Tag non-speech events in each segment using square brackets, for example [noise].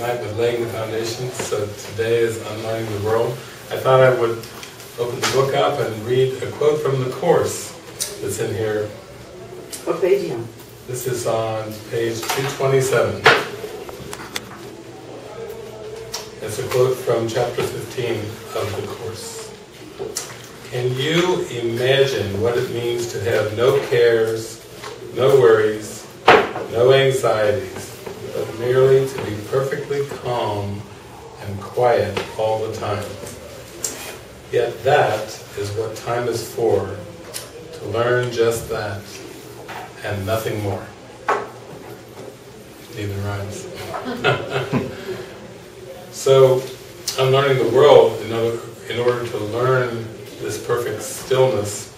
night with laying the foundation, so today is unlearning the world. I thought I would open the book up and read a quote from the Course that's in here. What page are? This is on page 227. It's a quote from chapter 15 of the Course. Can you imagine what it means to have no cares, no worries, no anxieties, but merely to be perfectly calm and quiet all the time? Yet that is what time is for, to learn just that and nothing more. Even rhymes. [laughs] so, I'm learning the world in order, in order to learn this perfect stillness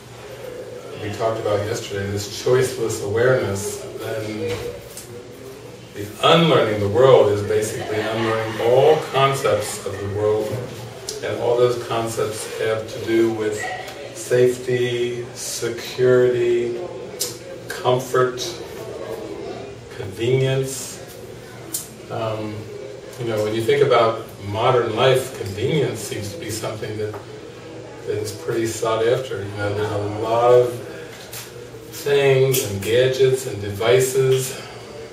we talked about yesterday, this choiceless awareness, then the unlearning the world is basically unlearning all concepts of the world, and all those concepts have to do with safety, security, comfort, convenience. Um, you know, when you think about modern life, convenience seems to be something that, that is pretty sought after. You know, there's a lot of things and gadgets and devices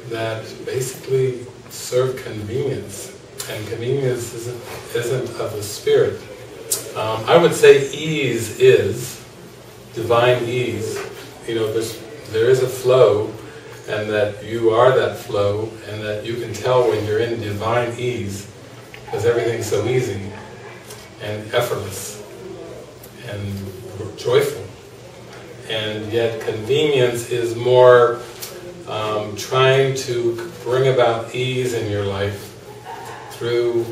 that basically serve convenience. And convenience isn't, isn't of the spirit. Um, I would say ease is, divine ease. You know, there's there is a flow and that you are that flow and that you can tell when you're in divine ease because everything's so easy and effortless and joyful. And yet convenience is more um, trying to bring about ease in your life through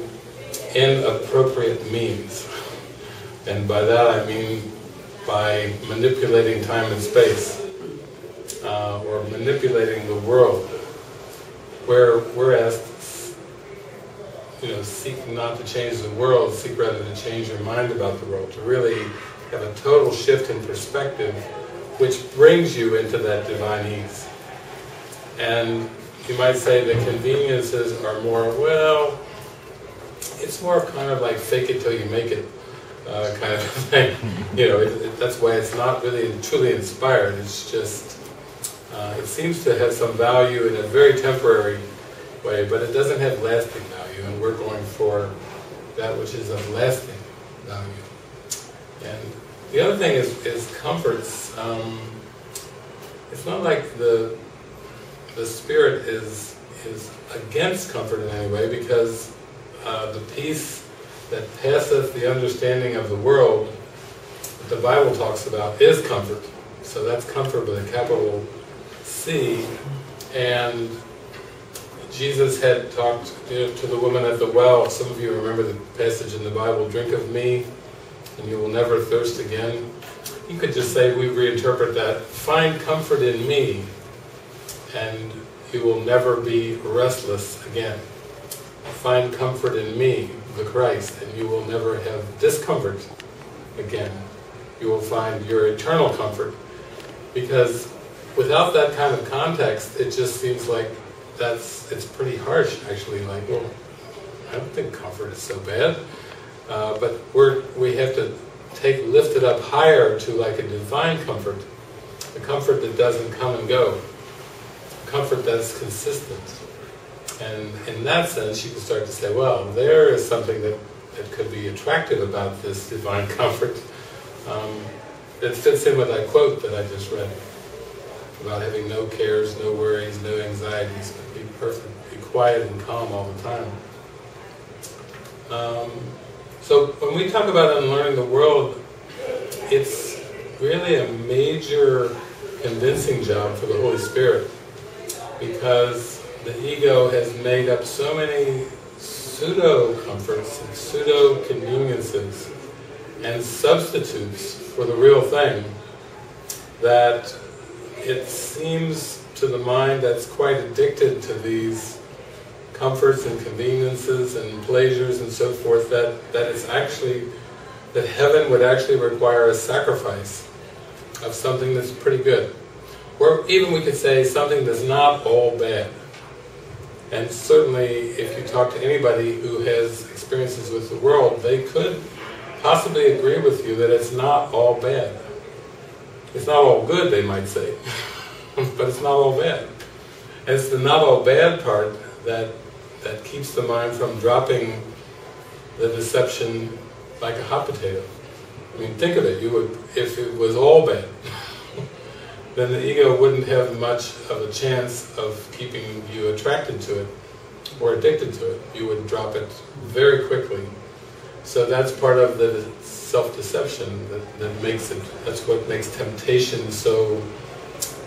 inappropriate means. And by that I mean by manipulating time and space uh, or manipulating the world, where we're asked, you know, seek not to change the world, seek rather to change your mind about the world, to really have a total shift in perspective, which brings you into that divine ease. And you might say the conveniences are more, well, it's more kind of like fake it till you make it uh, kind of [laughs] thing. You know, it, it, that's why it's not really truly inspired. It's just uh, it seems to have some value in a very temporary way, but it doesn't have lasting value, and we're going for that which is of lasting value. And the other thing is, is comforts. Um, it's not like the the spirit is is against comfort in any way, because uh, the peace that passeth the understanding of the world that the Bible talks about is comfort. So that's comfort with a capital C. and Jesus had talked you know, to the woman at the well. Some of you remember the passage in the Bible, drink of me, and you will never thirst again. You could just say, we reinterpret that, find comfort in me, and you will never be restless again. Find comfort in me, the Christ, and you will never have discomfort again. You will find your eternal comfort. Because without that kind of context, it just seems like that's it's pretty harsh actually. Like, well, I don't think comfort is so bad, uh, but we're we have to take lift it up higher to like a divine comfort, a comfort that doesn't come and go, comfort that's consistent. And in that sense, you can start to say, well, there is something that, that could be attractive about this divine [laughs] comfort. Um, it fits in with that quote that I just read about having no cares, no worries, no anxieties, but be perfect, be quiet and calm all the time. Um, so when we talk about unlearning the world, it's really a major convincing job for the Holy Spirit because the ego has made up so many pseudo-comforts and pseudo-conveniences and substitutes for the real thing that it seems to the mind that's quite addicted to these comforts and conveniences and pleasures and so forth that, that it's actually, that heaven would actually require a sacrifice of something that's pretty good. Or even we could say something that's not all bad. And certainly, if you talk to anybody who has experiences with the world, they could possibly agree with you that it's not all bad. It's not all good, they might say, [laughs] but it's not all bad. And it's the not all bad part that that keeps the mind from dropping the deception like a hot potato. I mean, think of it, you would, if it was all bad, [laughs] then the ego wouldn't have much of a chance of keeping you attracted to it or addicted to it. You would drop it very quickly. So that's part of the self-deception that, that makes it, that's what makes temptation so,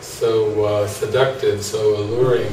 so uh, seductive, so alluring.